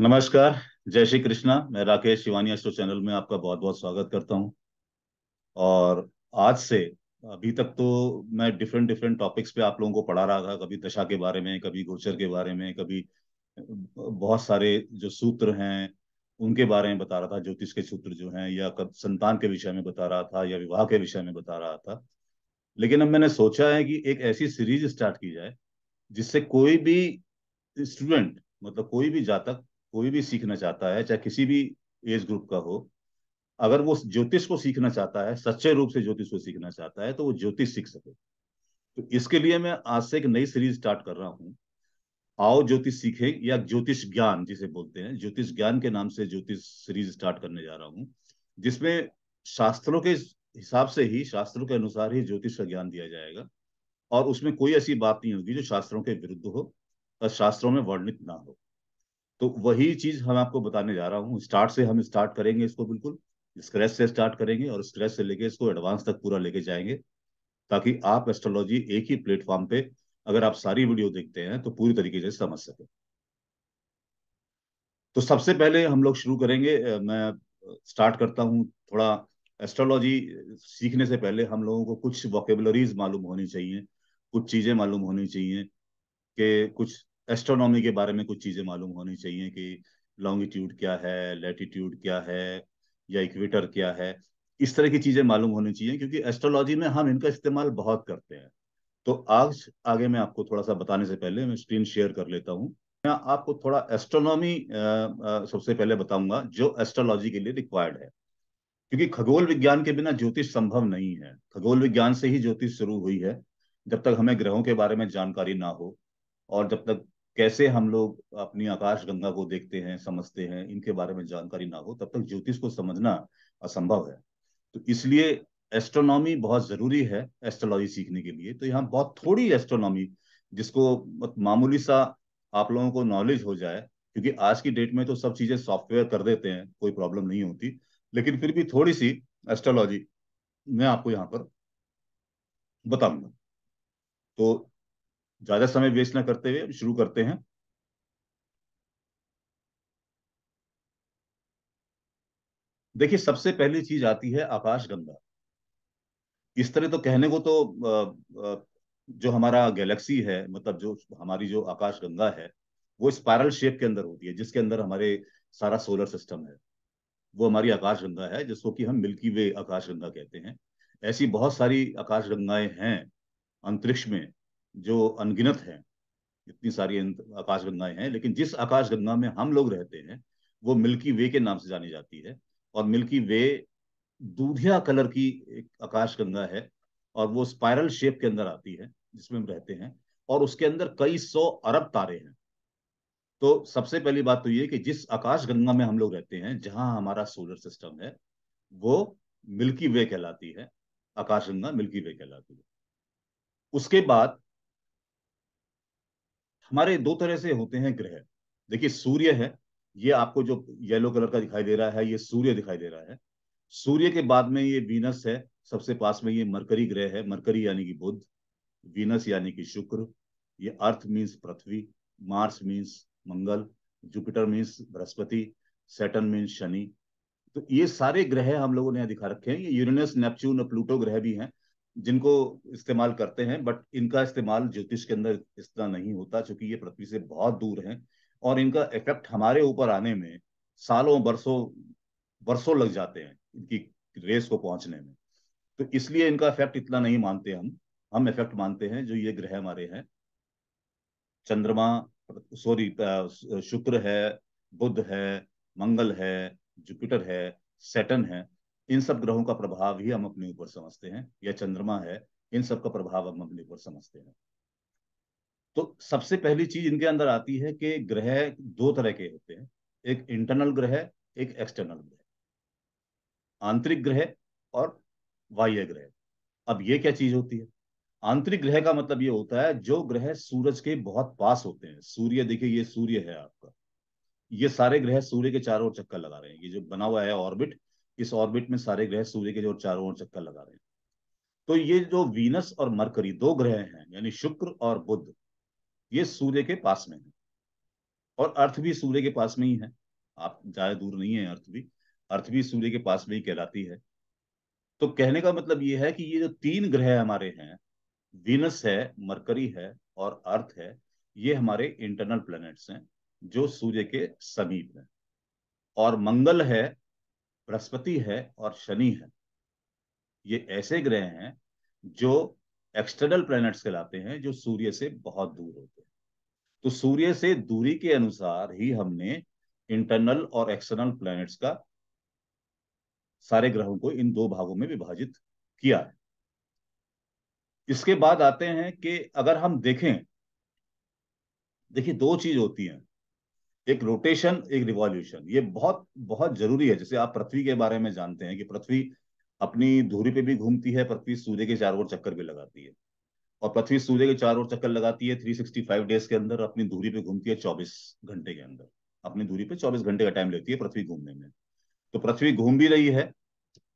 नमस्कार, जय श्री कृष्णा। मैं राकेश शिवानी एस्ट्रो चैनल में आपका बहुत बहुत स्वागत करता हूँ। और आज से, अभी तक तो मैं डिफरेंट डिफरेंट टॉपिक्स पे आप लोगों को पढ़ा रहा था। कभी दशा के बारे में, कभी गोचर के बारे में, कभी बहुत सारे जो सूत्र हैं, उनके बारे में बता रहा था। ज्योतिष के सूत्र जो हैं, या कब संतान के विषय में बता रहा था, या विवाह के विषय में बता रहा था। लेकिन अब मैंने सोचा है कि एक ऐसी सीरीज़ स्टार्ट की जाए, जिससे कोई भी स्टूडेंट मतलब कोई भी जातक कोई भी सीखना चाहता है, चाहे किसी भी एज ग्रुप का हो, अगर वो ज्योतिष को सीखना चाहता है, सच्चे रूप से ज्योतिष को सीखना चाहता है तो वो ज्योतिष सीख सके। तो इसके लिए मैं आज से एक नई सीरीज़ स्टार्ट कर रहा हूँ। आओ ज्योतिष सीखे या ज्योतिष ज्ञान जिसे बोलते हैं, ज्योतिष ज्ञान के नाम से ज्योतिष सीरीज़ स्टार्ट करने जा रहा हूँ, जिसमें शास्त्रों के हिसाब से ही, शास्त्रों के अनुसार ही ज्योतिष का ज्ञान दिया जाएगा, और उसमें कोई ऐसी बात नहीं होगी जो शास्त्रों के विरुद्ध हो और शास्त्रों में वर्णित ना हो। तो वही चीज़ हम आपको बताने जा रहा हूँ। स्टार्ट से हम स्टार्ट करेंगे इसको बिल्कुल। स्क्रैच से स्टार्ट करेंगे और स्क्रैच से लेके इसको एडवांस तक पूरा लेके जाएँगे, ताकि आप एस्ट्रोलॉजी एक ही प्लेटफॉर्म पे अगर आप सारी वीडियो देखते हैं तो पूरी तरीके से समझ सके। तो सबसे पहले हम लोग शुरू करेंगे। मैं स्टार्ट करता हूँ। थोड़ा एस्ट्रोलॉजी सीखने से पहले हम लोगों को कुछ वोकेबलरीज मालूम होनी चाहिए, कुछ चीज़ें मालूम होनी चाहिए कि कुछ एस्ट्रोनॉमी के बारे में कुछ चीज़ें मालूम होनी चाहिए कि लॉन्गिट्यूड क्या है लैटिट्यूड क्या है, या इक्वेटर क्या है। इस तरह की चीज़ें मालूम होनी चाहिए, क्योंकि एस्ट्रोलॉजी में हम इनका इस्तेमाल बहुत करते हैं। तो आज, आगे मैं आपको थोड़ा सा बताने से पहले मैं स्क्रीन शेयर कर लेता हूँ। मैं आपको थोड़ा एस्ट्रोनॉमी सबसे पहले बताऊँगा जो एस्ट्रोलॉजी के लिए रिक्वायर्ड है। क्योंकि खगोल विज्ञान के बिना ज्योतिष संभव नहीं है। खगोल विज्ञान से ही ज्योतिष शुरू हुई है, जब तक हमें ग्रहों के बारे में जानकारी ना हो, और जब तक कैसे हम लोग अपनी आकाश गंगा को देखते हैं, समझते हैं, इनके बारे में जानकारी ना हो, तब तक ज्योतिष को समझना असंभव है। तो इसलिए एस्ट्रोनॉमी बहुत ज़रूरी है एस्ट्रोलॉजी सीखने के लिए। तो यहाँ बहुत थोड़ी एस्ट्रोनॉमी, जिसको मामूली सा आप लोगों को नॉलेज हो जाए, क्योंकि आज की डेट में तो सब चीज़ें सॉफ्टवेयर कर देते हैं, कोई प्रॉब्लम नहीं होती। लेकिन फिर भी थोड़ी सी एस्ट्रोलॉजी मैं आपको यहाँ पर बताऊँगा। तो ज़्यादा समय वेस्ट ना करते हुए शुरू करते हैं। देखिए, सबसे पहली चीज़ आती है आकाश गंगा। इस तरह तो कहने को तो जो हमारा गैलेक्सी है मतलब जो हमारी जो आकाश गंगा है, वो स्पायरल शेप के अंदर होती है, जिसके अंदर हमारे सारा सोलर सिस्टम है। वो हमारी आकाश गंगा है, जिसको कि हम मिल्की वे आकाश गंगा कहते हैं। ऐसी बहुत सारी आकाश गंगाएँ हैं अंतरिक्ष में जो अनगिनत है, इतनी सारी आकाश गंगाएँ हैं, लेकिन जिस आकाश गंगा में हम लोग रहते हैं, वो मिल्की वे के नाम से जानी जाती है, और मिल्की वे दूधिया कलर की एक आकाश गंगा है, और वो स्पाइरल शेप के अंदर आती है, जिसमें हम रहते हैं, और उसके अंदर कई सौ अरब तारे हैं। तो सबसे पहली बात तो ये कि जिस आकाश गंगा में हम लोग रहते हैं, जहाँ हमारा सोलर सिस्टम है, वो मिल्की वे कहलाती है आकाश गंगा मिल्की वे कहलाती है। उसके बाद हमारे दो तरह से होते हैं ग्रह। देखिए, सूर्य है, ये आपको जो येलो कलर का दिखाई दे रहा है, ये सूर्य दिखाई दे रहा है। सूर्य के बाद में ये वीनस है, सबसे पास में ये मरकरी ग्रह है, मरकरी यानी कि बुध, वीनस यानी कि शुक्र, ये अर्थ मीन्स पृथ्वी, मार्स मीन्स मंगल, जुपिटर मीन्स बृहस्पति सेटन मीन्स शनि। तो ये सारे ग्रह हम लोगों ने यहाँ दिखा रखे हैं, ये यूरेनस, नेपच्यून और प्लूटो ग्रह भी हैं। जिनको इस्तेमाल करते हैं बट इनका इस्तेमाल ज्योतिष के अंदर इतना नहीं होता क्योंकि ये पृथ्वी से बहुत दूर हैं और इनका इफ़ेक्ट हमारे ऊपर आने में सालों, बरसों बरसों लग जाते हैं इनकी रेस को पहुँचने में। तो इसलिए इनका इफ़ेक्ट इतना नहीं मानते हम। हम इफ़ेक्ट मानते हैं जो ये ग्रह हमारे हैं। चंद्रमा सॉरी शुक्र है, बुध है, मंगल है जुपिटर है सेटन है। इन सब ग्रहों का प्रभाव ही हम अपने ऊपर समझते हैं, या चंद्रमा है, इन सब का प्रभाव हम अपने ऊपर समझते हैं। तो सबसे पहली चीज़ इनके अंदर आती है कि ग्रह दो तरह के होते हैं, एक इंटरनल ग्रह, एक एक्सटर्नल ग्रह। आंतरिक ग्रह और बाह्य ग्रह। अब ये क्या चीज़ होती है? आंतरिक ग्रह का मतलब ये होता है, जो ग्रह सूरज के बहुत पास होते हैं। सूर्य, देखिए ये सूर्य है आपका। ये सारे ग्रह सूर्य के चारों ओर चक्कर लगा रहे हैं। ये जो बना हुआ है ऑर्बिट इस ऑर्बिट में सारे ग्रह सूर्य के जो चारों ओर चक्कर लगा रहे हैं। तो ये जो वीनस और मरकरी दो ग्रह हैं, यानी शुक्र और बुद्ध ये सूर्य के पास में है। और अर्थ भी सूर्य के पास में ही है। आप ज़्यादा दूर नहीं है अर्थ भी। अर्थ भी सूर्य के पास में ही कहलाती है। तो कहने का मतलब ये है कि ये जो तीन ग्रह हमारे हैं, वीनस है, मरकरी है और अर्थ है, ये हमारे इंटरनल प्लैनेट्स हैं, जो सूर्य के समीप हैं। और मंगल है बृहस्पति है और शनि है। ये ऐसे ग्रह हैं जो एक्सटर्नल प्लैनेट्स कहलाते हैं, जो सूर्य से बहुत दूर होते हैं। तो सूर्य से दूरी के अनुसार ही हमने इंटरनल और एक्सटर्नल प्लैनेट्स का सारे ग्रहों को इन दो भागों में विभाजित किया है। इसके बाद आते हैं कि अगर हम देखें, देखिए दो चीज़ होती हैं। एक रोटेशन एक रिवॉल्यूशन ये बहुत बहुत ज़रूरी है। जैसे आप पृथ्वी के बारे में जानते हैं कि पृथ्वी अपनी धुरी पे भी घूमती है, पृथ्वी सूर्य के चारों ओर चक्कर भी लगाती है। और पृथ्वी सूर्य के चारों ओर चक्कर लगाती है 365 डेज़ के अंदर अपनी दूरी पे घूमती है 24 घंटे के अंदर। अपनी दूरी पे 24 घंटे का टाइम लेती है पृथ्वी घूमने में। तो पृथ्वी घूम भी रही है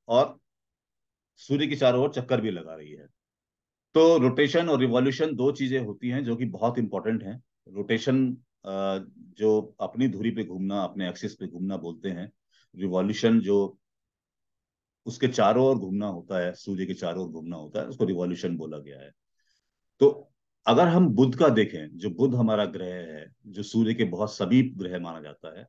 और सूर्य के चारों ओर चक्कर भी लगा रही है। तो रोटेशन और रिवॉल्यूशन दो चीज़ें होती हैं जो कि बहुत इंपॉर्टेंट हैं। रोटेशन जो अपनी धुरी पे घूमना, अपने एक्सिस पे घूमना बोलते हैं रिवॉल्यूशन जो उसके चारों ओर घूमना होता है, सूर्य के चारों ओर घूमना होता है, उसको रिवॉल्यूशन बोला गया है। तो अगर हम बुद्ध का देखें, जो बुद्ध हमारा ग्रह है, जो सूर्य के बहुत समीप ग्रह माना जाता है,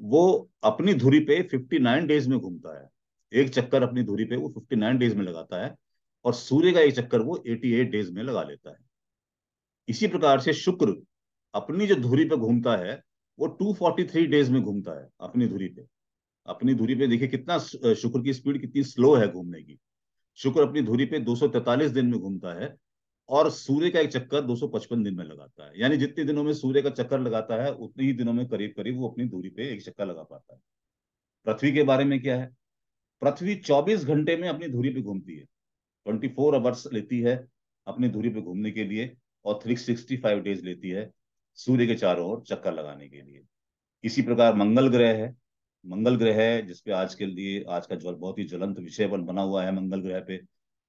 वो अपनी धुरी पे 59 डेज़ में घूमता है। एक चक्कर अपनी धुरी पे वो 59 डेज़ में लगाता है और सूर्य का एक चक्कर वो 88 डेज़ में लगा लेता है। इसी प्रकार से शुक्र अपनी जो धुरी पे घूमता है, वो 243 डेज़ में घूमता है, अपनी धुरी पे। अपनी धुरी पे देखिए कितना शुक्र की स्पीड कितनी स्लो है घूमने की। शुक्र अपनी धुरी पे 243 दिन में घूमता है और सूर्य का एक चक्कर 255 दिन में लगाता है। यानी जितने दिनों में सूर्य का चक्कर लगाता है, उतने ही दिनों में करीब करीब वो अपनी दूरी पे एक चक्कर लगा पाता है। पृथ्वी के बारे में क्या है? पृथ्वी 24 घंटे में अपनी धुरी पे घूमती है। 24 फोर आवर्स लेती है अपनी धुरी पे घूमने के लिए और 365 डेज़ लेती है। सूर्य के चारों ओर चक्कर लगाने के लिए। इसी प्रकार मंगल ग्रह है। मंगल ग्रह है जिसपे आज के लिए आज का जो बहुत ही ज्वलंत विषय बना हुआ है मंगल ग्रह पे।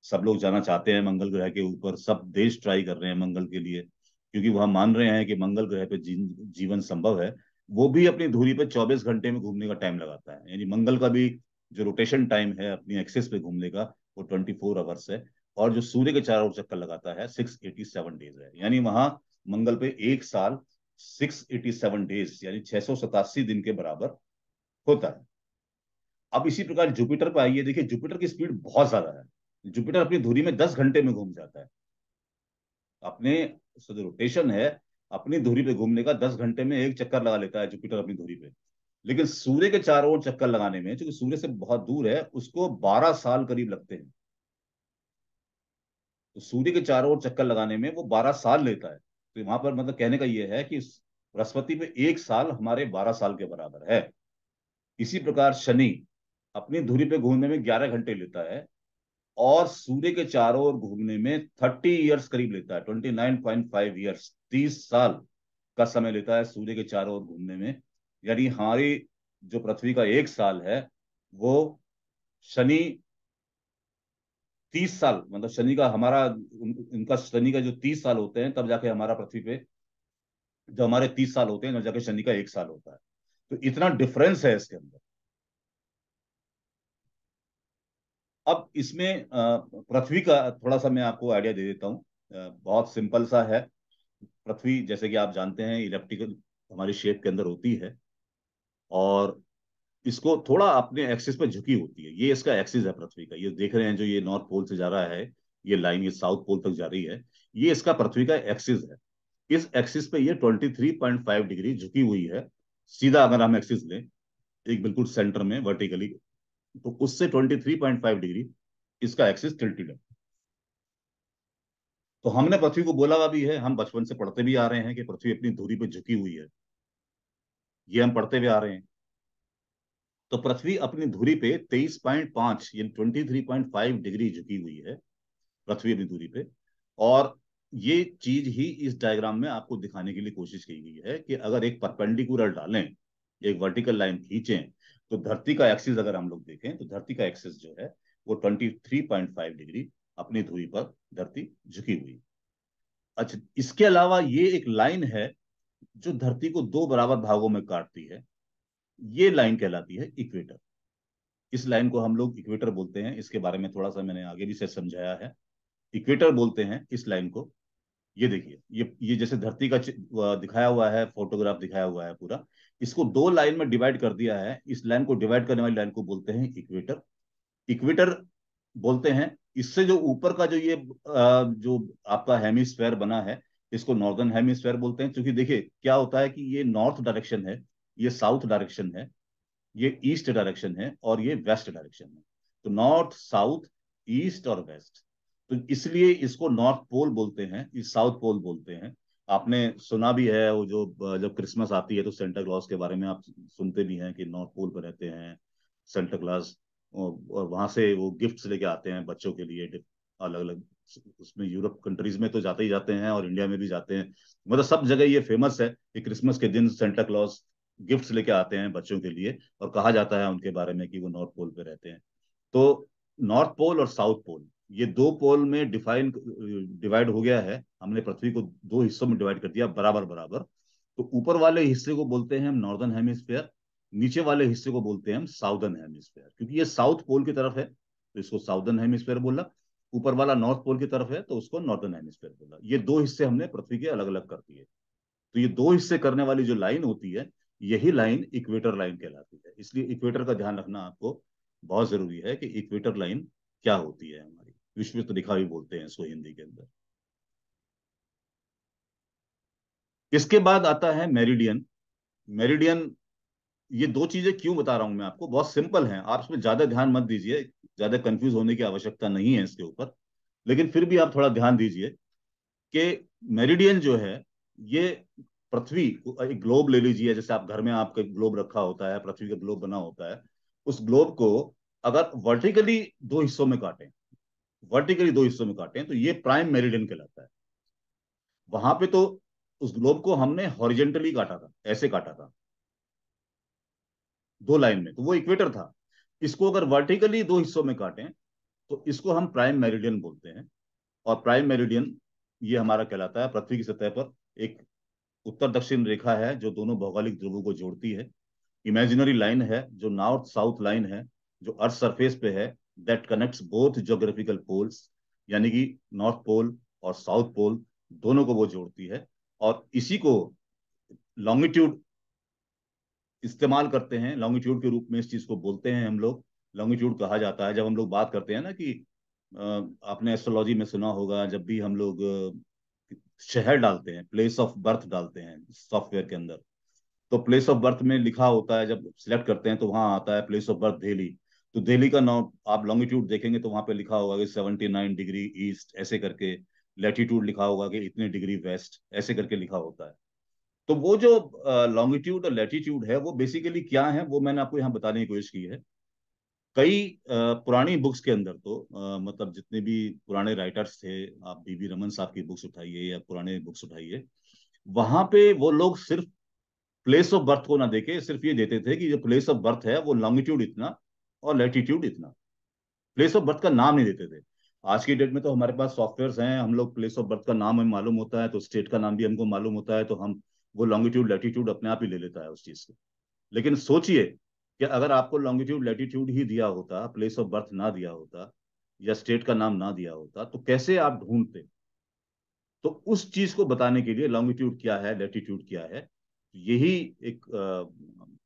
सब लोग जाना चाहते हैं मंगल ग्रह के ऊपर। सब देश ट्राई कर रहे हैं मंगल के लिए क्योंकि वह मान रहे हैं कि मंगल ग्रह पे जी, जीवन संभव है। वो भी अपनी धूरी पे 24 घंटे में घूमने का टाइम लगाता है। यानी मंगल का भी जो रोटेशन टाइम है अपनी एक्सेस पे घूमने का वो 24 फोर आवर्स है। और जो सूर्य के चारों ओर चक्कर लगाता है 687 डेज़ है। यानी वहाँ मंगल पे एक साल 687 डेज़ यानी छह सौ सतासी दिन के बराबर होता है। अब इसी प्रकार जुपिटर पर आइए, देखिए जुपिटर की स्पीड बहुत ज़्यादा है। जुपिटर अपनी धुरी में दस घंटे में घूम जाता है। अपने जो रोटेशन है, अपनी धुरी पे घूमने का दस घंटे में एक चक्कर लगा लेता है जुपिटर अपनी धुरी पे। लेकिन सूर्य के चारों ओर चक्कर लगाने में क्योंकि सूर्य से बहुत दूर है, उसको बारह साल करीब लगते हैं। तो सूर्य के चारों ओर चक्कर लगाने में वो बारह साल लेता है। तो वहाँ पर मतलब कहने का यह है कि बृहस्पति पे एक साल हमारे बारह साल के बराबर है। इसी प्रकार शनि अपनी धुरी पे घूमने में ग्यारह घंटे लेता है और सूर्य के चारों ओर घूमने में थर्टी ईयर्स करीब लेता है twenty nine point five years तीस साल का समय लेता है सूर्य के चारों ओर घूमने में। यानी हमारी जो पृथ्वी का एक साल है, वो शनि तीस साल मतलब शनि का हमारा इनका शनि का जो तीस साल होते हैं, तब जाके हमारा पृथ्वी पे, जो हमारे तीस साल होते हैं, तब जाके शनि का एक साल होता है। तो इतना डिफरेंस है इसके अंदर। अब इसमें पृथ्वी का थोड़ा सा मैं आपको आइडिया दे देता हूँ। बहुत सिंपल सा है। पृथ्वी, जैसे कि आप जानते हैं इलेक्ट्रिकल हमारी शेप के अंदर होती है। और इसको थोड़ा अपने एक्सिस पर झुकी होती है। ये इसका एक्सिस है पृथ्वी का। ये देख रहे हैं जो ये नॉर्थ पोल से जा रहा है, ये लाइन ये साउथ पोल तक जा रही है, ये इसका पृथ्वी का एक्सिस है। इस एक्सिस पे ये 23.5 डिग्री झुकी हुई है। सीधा अगर हम एक्सिस लें, एक बिल्कुल सेंटर में वर्टिकली तो उससे 23.5 डिग्री इसका एक्सिस टिल्टेड है। तो हमने पृथ्वी को बोला हुआ भी है। हम बचपन से पढ़ते भी आ रहे हैं कि पृथ्वी अपनी धुरी पे झुकी हुई है। ये हम पढ़ते हुए आ रहे हैं। तो पृथ्वी अपनी धुरी पे 23.5 यानी 23.5 डिग्री झुकी हुई है, पृथ्वी अपनी धुरी पे। और ये चीज़ ही इस डायग्राम में आपको दिखाने के लिए कोशिश की गई है कि अगर एक परपेंडिकुलर डालें, एक वर्टिकल लाइन खींचें तो धरती का एक्सिस अगर हम लोग देखें तो धरती का एक्सिस जो है, वो 23.5 डिग्री अपनी धुरी पर धरती झुकी हुई। अच्छा इसके अलावा ये एक लाइन है जो धरती को दो बराबर भागों में काटती है। ये लाइन कहलाती है इक्वेटर इस लाइन को हम लोग इक्वेटर बोलते हैं। इसके बारे में थोड़ा सा मैंने आगे भी से समझाया है। इक्वेटर बोलते हैं इस लाइन को। ये देखिए, ये ये जैसे धरती का दिखाया हुआ है फोटोग्राफ दिखाया हुआ है पूरा। इसको दो लाइन में डिवाइड कर दिया है। इस लाइन को डिवाइड करने वाली लाइन को बोलते हैं इक्वेटर इक्वेटर बोलते हैं, इससे जो ऊपर का जो ये जो आपका हेमिस्फेयर बना है, इसको नॉर्दर्न हेमिस्फेयर बोलते हैं। क्योंकि देखिए, क्या होता है कि ये नॉर्थ डायरेक्शन है। ये साउथ डायरेक्शन है, ये ईस्ट डायरेक्शन है और ये वेस्ट डायरेक्शन है। तो नॉर्थ, साउथ, ईस्ट और वेस्ट। तो इसलिए इसको नॉर्थ पोल बोलते हैं, इस साउथ पोल बोलते हैं। आपने सुना भी है वो जो, जब क्रिसमस आती है तो सेंटा क्लॉज के बारे में आप सुनते भी हैं कि नॉर्थ पोल पर रहते हैं सेंटा क्लॉज और वहाँ से वो गिफ्ट्स लेके आते हैं बच्चों के लिए अलग अलग उसमें यूरोप कंट्रीज़ में तो जाते ही जाते हैं और इंडिया में भी जाते हैं। मतलब सब जगह ये फ़ेमस है कि क्रिसमस के दिन सेंटा क्लॉज गिफ्ट्स लेके आते हैं बच्चों के लिए और कहा जाता है उनके बारे में कि वो नॉर्थ पोल पे रहते हैं। तो नॉर्थ पोल और साउथ पोल, ये दो पोल में डिफाइन, डिवाइड हो गया है। हमने पृथ्वी को दो हिस्सों में डिवाइड कर दिया, बराबर बराबर। तो ऊपर वाले हिस्से को बोलते हैं हम नॉर्दर्न हेमिस्फेयर, नीचे वाले हिस्से को बोलते हैं हम साउदर्न हेमिस्फेयर। क्योंकि ये साउथ पोल की तरफ़ है तो इसको साउदर्न हेमिस्फेयर बोला। ऊपर वाला नॉर्थ पोल की तरफ़ है तो उसको नॉर्दर्न हेमिस्फेयर बोला। ये दो हिस्से हमने पृथ्वी के अलग अलग कर दिए। तो ये दो हिस्से करने वाली जो लाइन होती है यही लाइन इक्वेटर लाइन कहलाती है। इसलिए इक्वेटर का ध्यान रखना आपको बहुत ज़रूरी है कि इक्वेटर लाइन क्या होती है हमारी। विश्व रेखा भी बोलते हैं इसको हिंदी के अंदर। इसके बाद आता है मेरिडियन। मेरिडियन, ये दो चीज़ें क्यों बता रहा हूँ मैं आपको? बहुत सिंपल है। आप इसमें ज़्यादा ध्यान मत दीजिए। ज़्यादा कंफ्यूज होने की आवश्यकता नहीं है इसके ऊपर। लेकिन फिर भी आप थोड़ा ध्यान दीजिए कि मेरिडियन जो है, ये पृथ्वी एक ग्लोब ले लीजिए, जैसे आप घर में आपका ग्लोब रखा होता है, पृथ्वी का ग्लोब बना होता है, उस ग्लोब को अगर वर्टिकली दो हिस्सों में काटें वर्टिकली दो हिस्सों में काटें तो ये प्राइम मेरिडियन कहलाता है। वहाँ पे तो उस ग्लोब को हमने हॉरिजेंटली काटा था, ऐसे काटा था। दो लाइन में तो वो इक्वेटर था। इसको अगर वर्टिकली दो हिस्सों में काटें तो इसको हम प्राइम मेरिडियन बोलते हैं, और प्राइम मेरिडियन ये हमारा कहलाता है पृथ्वी की सतह पर एक उत्तर दक्षिण रेखा है, जो दोनों भौगोलिक ध्रुवों को जोड़ती है। इमेजिनरी लाइन है, जो नॉर्थ साउथ लाइन है, जो अर्थ सरफेस पे है that connects both geographical poles यानी कि नॉर्थ पोल और साउथ पोल दोनों को वो जोड़ती है। और इसी को लॉन्गिट्यूड इस्तेमाल करते हैं लॉन्गिट्यूड के रूप में इस चीज़ को बोलते हैं हम लोग। लॉन्गिट्यूड कहा जाता है। जब हम लोग बात करते हैं ना कि आपने एस्ट्रोलॉजी में सुना होगा, जब भी हम लोग शहर डालते हैं प्लेस ऑफ़ बर्थ डालते हैं सॉफ्टवेयर के अंदर। तो प्लेस ऑफ़ बर्थ में लिखा होता है, जब सिलेक्ट करते हैं तो वहाँ आता है प्लेस ऑफ़ बर्थ दिल्ली तो दिल्ली का नाम आप लॉन्गिट्यूड देखेंगे तो वहाँ पे लिखा होगा कि सेवेंटी नाइन डिग्री ईस्ट ऐसे करके लेटीट्यूड लिखा होगा कि इतने डिग्री वेस्ट ऐसे करके लिखा होता है। तो वो जो लॉन्गिट्यूड और लेटीट्यूड है, वो बेसिकली क्या है, वो मैंने आपको यहाँ बताने की कोशिश की है। कई पुरानी बुक्स के अंदर तो मतलब जितने भी पुराने राइटर्स थे, आप बीबी रमन साहब की बुक्स उठाइए या पुराने बुक्स उठाइए, वहाँ पे वो लोग सिर्फ़ प्लेस ऑफ़ बर्थ को ना देखे, सिर्फ़ ये देते थे कि जो प्लेस ऑफ़ बर्थ है, वो लॉन्गिट्यूड इतना और लेटीट्यूड इतना। प्लेस ऑफ़ बर्थ का नाम नहीं देते थे। आज की डेट में तो हमारे पास सॉफ्टवेयर हैं, हम लोग प्लेस ऑफ़ बर्थ का नाम हमें मालूम होता है तो स्टेट का नाम भी हमको मालूम होता है तो हम वो लॉन्गिट्यूड लेटीट्यूड अपने आप ही ले लेता है उस चीज़ को लेकिन सोचिए कि अगर आपको लॉन्गिट्यूड लेटीट्यूड ही दिया होता प्लेस ऑफ़ बर्थ ना दिया होता, या स्टेट का नाम ना दिया होता तो कैसे आप ढूंढते? तो उस चीज़ को बताने के लिए लॉन्गिट्यूड क्या है लेटीट्यूड क्या है, यही एक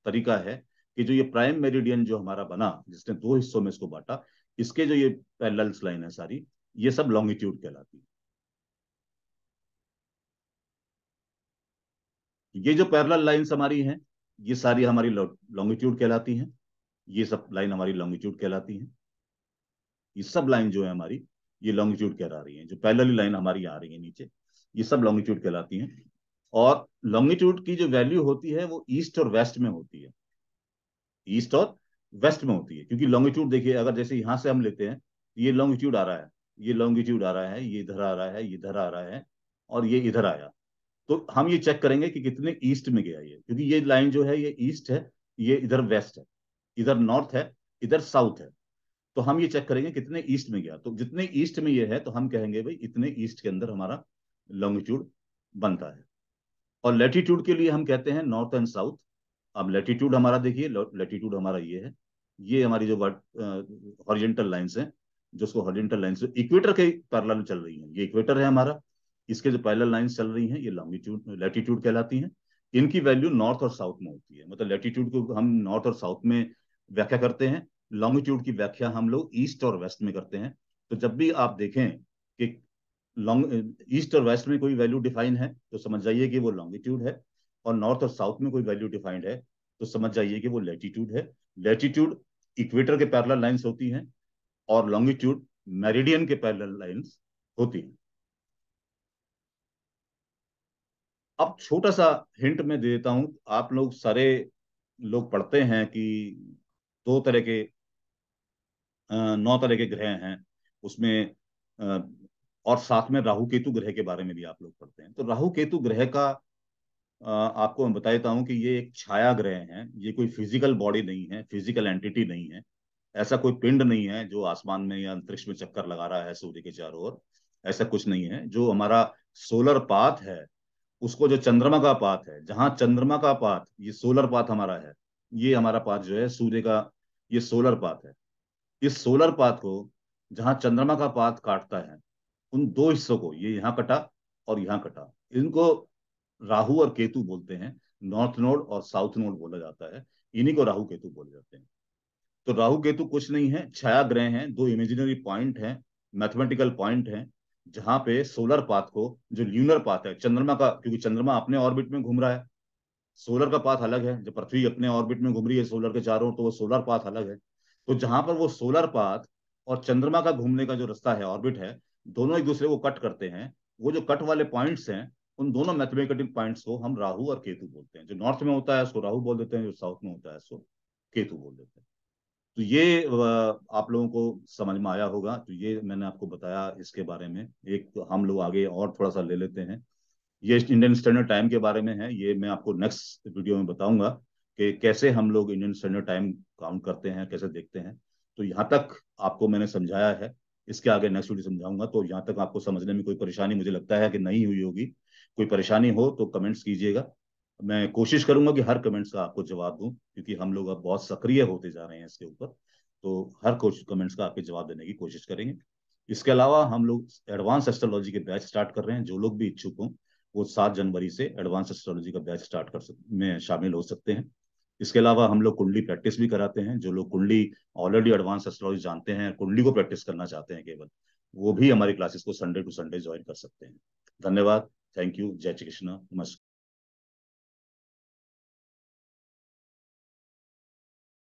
तरीका है कि जो ये प्राइम मेरिडियन जो हमारा बना, जिसने दो हिस्सों में इसको बांटा, इसके जो ये पैरेलल्स लाइन है सारी, ये सब लॉन्गिट्यूड कहलाती है। ये जो पैरेलल लाइंस हमारी हैं ये सारी हमारी लॉन्गिट्यूड कहलाती हैं। ये सब लाइन हमारी लॉन्गिट्यूड कहलाती हैं। ये सब लाइन जो है हमारी, ये लॉन्गिट्यूड कहला रही है। जो पैरेलल लाइन हमारी आ रही है नीचे, ये सब लॉन्गिट्यूड कहलाती हैं। और लॉन्गिट्यूड की जो वैल्यू होती है वो ईस्ट और वेस्ट में होती है। ईस्ट और वेस्ट में होती है, क्योंकि लॉन्गिट्यूड देखिए, अगर जैसे यहाँ से हम लेते हैं, ये लॉन्गिट्यूड आ रहा है, ये लॉन्गिट्यूड आ रहा है, ये इधर आ रहा है, ये इधर आ रहा है, और ये इधर आया। तो हम ये चेक करेंगे कि कितने ईस्ट में गया ये, क्योंकि ये लाइन जो है, ये ईस्ट है, ये इधर वेस्ट है, इधर नॉर्थ है, इधर साउथ है। तो हम ये चेक करेंगे कितने ईस्ट में गया। तो जितने ईस्ट में ये है तो हम कहेंगे भाई, इतने ईस्ट के अंदर हमारा लॉन्गिट्यूड बनता है। और लेटीट्यूड के लिए हम कहते हैं नॉर्थ एंड साउथ अब लेटीट्यूड हमारा देखिए लेटीट्यूड हमारा ये है, ये हमारी जो हॉरिजेंटल लाइंस हैं, जो उसको हॉरिजेंटल लाइंस इक्वेटर के पैरेलल चल रही हैं, ये इक्वेटर है हमारा। इसके जो पैरल लाइंस चल रही हैं, ये लॉन्गिट्यूड लेटीट्यूड कहलाती हैं। इनकी वैल्यू नॉर्थ और साउथ में होती है। मतलब लेटीट्यूड को हम नॉर्थ और साउथ में व्याख्या करते हैं। लॉन्गिट्यूड की व्याख्या हम लोग ईस्ट और वेस्ट में करते हैं। तो जब भी आप देखें कि लॉन्ग ईस्ट और वेस्ट में कोई वैल्यू डिफाइन है तो समझ जाइए कि वो लॉन्गिट्यूड है और नॉर्थ और साउथ में कोई वैल्यू डिफाइंड है तो समझ जाइए कि वो लेटीट्यूड है। लेटीट्यूड इक्वेटर के पैरेलल लाइंस होती हैं और लॉन्गिट्यूड मेरिडियन के पैरेलल लाइंस होती हैं। अब छोटा सा हिंट मैं दे देता हूँ। आप लोग सारे लोग पढ़ते हैं कि दो तरह के नौ तरह के ग्रह हैं। उसमें और साथ में राहु केतु ग्रह के बारे में भी आप लोग पढ़ते हैं। तो राहु केतु ग्रह का आपको मैं बता देता हूँ कि ये एक छाया ग्रह है। ये कोई फ़िज़िकल बॉडी नहीं है फ़िज़िकल एंटिटी नहीं है। ऐसा कोई पिंड नहीं है जो आसमान में या अंतरिक्ष में चक्कर लगा रहा है सूर्य के चारों ओर। ऐसा कुछ नहीं है। जो हमारा सोलर पाथ है उसको जो चंद्रमा का पाथ है, जहाँ चंद्रमा का पाथ, ये सोलर पाथ हमारा है, ये हमारा पाथ जो है सूर्य का, ये सोलर पाथ है। इस सोलर पाथ को जहाँ चंद्रमा का पाथ काटता है, उन दो हिस्सों को, ये यहाँ कटा और यहाँ कटा, इनको राहु और केतु बोलते हैं नॉर्थ नोड और साउथ नोड बोला जाता है, इन्हीं को राहु केतु बोले जाते हैं। तो राहु केतु कुछ नहीं है छाया ग्रह हैं, दो इमेजिनरी पॉइंट हैं मैथमेटिकल पॉइंट हैं जहाँ पे सोलर पाथ को, जो ल्यूनर पाथ है, चंद्रमा का, क्योंकि चंद्रमा अपने ऑर्बिट में घूम रहा है सोलर का पाथ अलग है, जब पृथ्वी अपने ऑर्बिट में घूम रही है सोलर के चारों तो वो सोलर पाथ अलग है। तो जहाँ पर वो सोलर पाथ और चंद्रमा का घूमने का जो रास्ता है ऑर्बिट है, दोनों एक दूसरे को कट करते हैं। वो जो कट वाले पॉइंट्स हैं, उन दोनों मैथमेटिकल पॉइंट्स को हम राहु और केतु बोलते हैं। जो नॉर्थ में होता है, उसको राहु बोल देते हैं, जो साउथ में होता है, उसको केतु बोल देते हैं। तो ये आप लोगों को समझ में आया होगा। तो ये मैंने आपको बताया इसके बारे में। एक तो हम लोग आगे और थोड़ा सा ले लेते हैं। ये इंडियन स्टैंडर्ड टाइम के बारे में है। ये मैं आपको नेक्स्ट वीडियो में बताऊँगा कि कैसे हम लोग इंडियन स्टैंडर्ड टाइम काउंट करते हैं, कैसे देखते हैं। तो यहाँ तक आपको मैंने समझाया है। इसके आगे नेक्स्ट वीडियो समझाऊँगा। तो यहाँ तक आपको समझने में कोई परेशानी मुझे लगता है कि नहीं हुई होगी। कोई परेशानी हो तो कमेंट्स कीजिएगा। मैं कोशिश करूँगा कि हर कमेंट्स का आपको जवाब दूँ, क्योंकि हम लोग अब बहुत सक्रिय होते जा रहे हैं इसके ऊपर। तो हर कमेंट्स का आपके जवाब देने की कोशिश करेंगे। इसके अलावा हम लोग एडवांस एस्ट्रोलॉजी के बैच स्टार्ट कर रहे हैं। जो लोग भी इच्छुक हों, वो सात जनवरी से एडवांस एस्ट्रोलॉजी का बैच स्टार्ट कर सकते में शामिल हो सकते हैं। इसके अलावा हम लोग कुंडली प्रैक्टिस भी कराते हैं। जो लोग कुंडली ऑलरेडी एडवांस एस्ट्रोलॉजी जानते हैं, कुंडली को प्रैक्टिस करना चाहते हैं केवल, वो भी हमारी क्लासेस को संडे टू संडे ज्वाइन कर सकते हैं। धन्यवाद। थैंक यू जय श्री कृष्ण। नमस्कार।